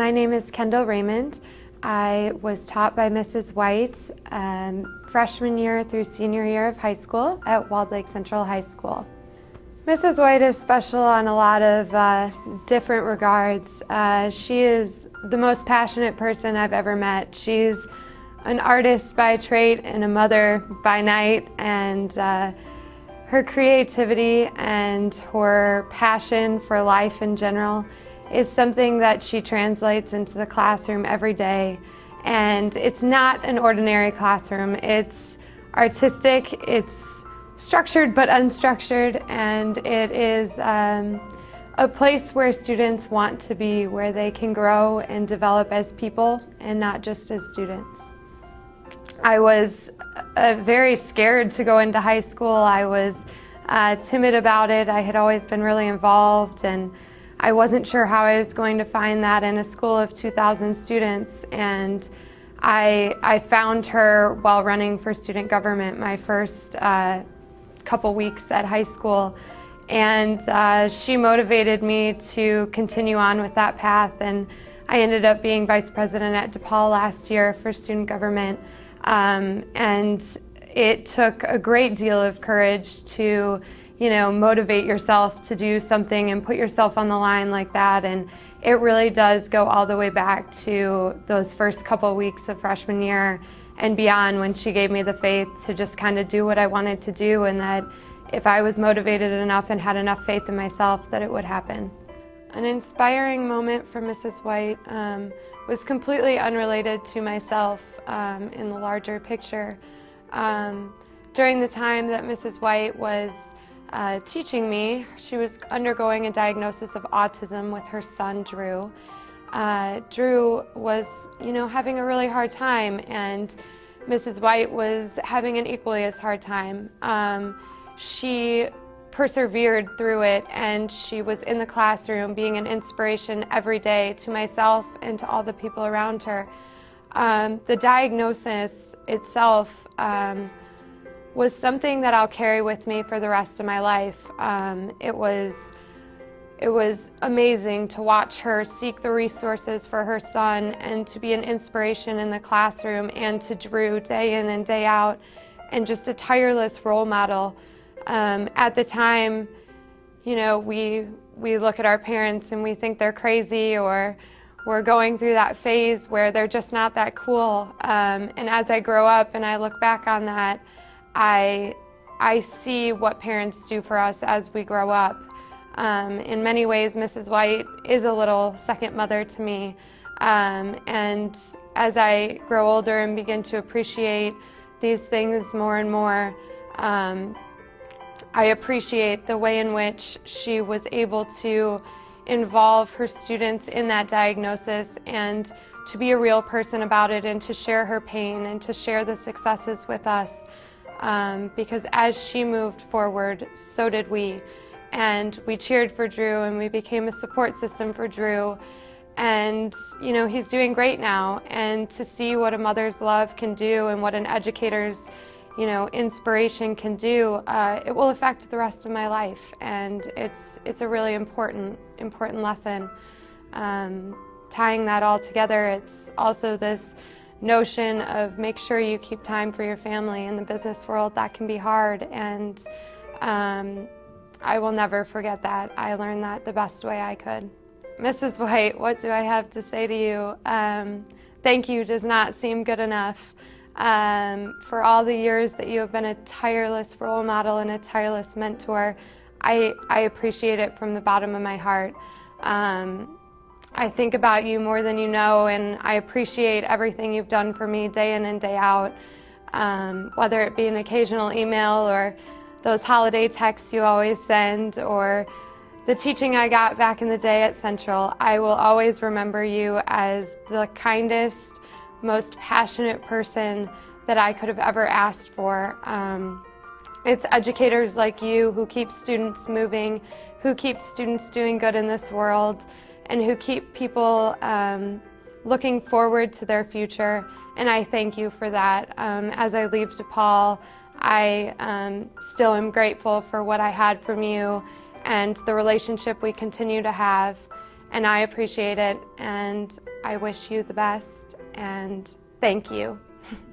My name is Kendall Raymond. I was taught by Mrs. White um, freshman year through senior year of high school at Walled Lake Central High School. Mrs. White is special on a lot of uh, different regards. Uh, she is the most passionate person I've ever met. She's an artist by trade and a mother by night, and uh, her creativity and her passion for life in general is something that she translates into the classroom every day. And it's not an ordinary classroom. It's artistic, it's structured but unstructured, and it is um, a place where students want to be, where they can grow and develop as people and not just as students. I was uh, very scared to go into high school. I was uh, timid about it. I had always been really involved and I wasn't sure how I was going to find that in a school of 2,000 students, and I, I found her while running for student government my first uh, couple weeks at high school. And uh, she motivated me to continue on with that path. And I ended up being vice president at DePaul last year for student government. Um, and it took a great deal of courage to you know, motivate yourself to do something and put yourself on the line like that. And it really does go all the way back to those first couple weeks of freshman year and beyond when she gave me the faith to just kind of do what I wanted to do and that if I was motivated enough and had enough faith in myself that it would happen. An inspiring moment for Mrs. White um, was completely unrelated to myself um, in the larger picture. Um, during the time that Mrs. White was uh, teaching me. She was undergoing a diagnosis of autism with her son, Drew. Uh, Drew was, you know, having a really hard time, and Mrs. White was having an equally as hard time. Um, she persevered through it, and she was in the classroom being an inspiration every day to myself and to all the people around her. Um, the diagnosis itself um, was something that I'll carry with me for the rest of my life. Um, it was it was amazing to watch her seek the resources for her son and to be an inspiration in the classroom and to Drew day in and day out and just a tireless role model. Um, at the time, you know, we we look at our parents and we think they're crazy or we're going through that phase where they're just not that cool. Um, and as I grow up and I look back on that, I, I see what parents do for us as we grow up. Um, in many ways, Mrs. White is a little second mother to me. Um, and as I grow older and begin to appreciate these things more and more, um, I appreciate the way in which she was able to involve her students in that diagnosis and to be a real person about it and to share her pain and to share the successes with us um, because as she moved forward, so did we. And we cheered for Drew and we became a support system for Drew. And, you know, he's doing great now. And to see what a mother's love can do and what an educator's, you know, inspiration can do, uh, it will affect the rest of my life. And it's, it's a really important, important lesson. Um, tying that all together, it's also this notion of make sure you keep time for your family in the business world. That can be hard, and um, I will never forget that. I learned that the best way I could. Mrs. White, what do I have to say to you? Um, thank you does not seem good enough. Um, for all the years that you have been a tireless role model and a tireless mentor, I, I appreciate it from the bottom of my heart. Um, I think about you more than you know, and I appreciate everything you've done for me day in and day out, um, whether it be an occasional email or those holiday texts you always send or the teaching I got back in the day at Central. I will always remember you as the kindest, most passionate person that I could have ever asked for. Um, it's educators like you who keep students moving, who keep students doing good in this world and who keep people um, looking forward to their future. And I thank you for that. Um, as I leave DePaul, I um, still am grateful for what I had from you and the relationship we continue to have. And I appreciate it. And I wish you the best and thank you.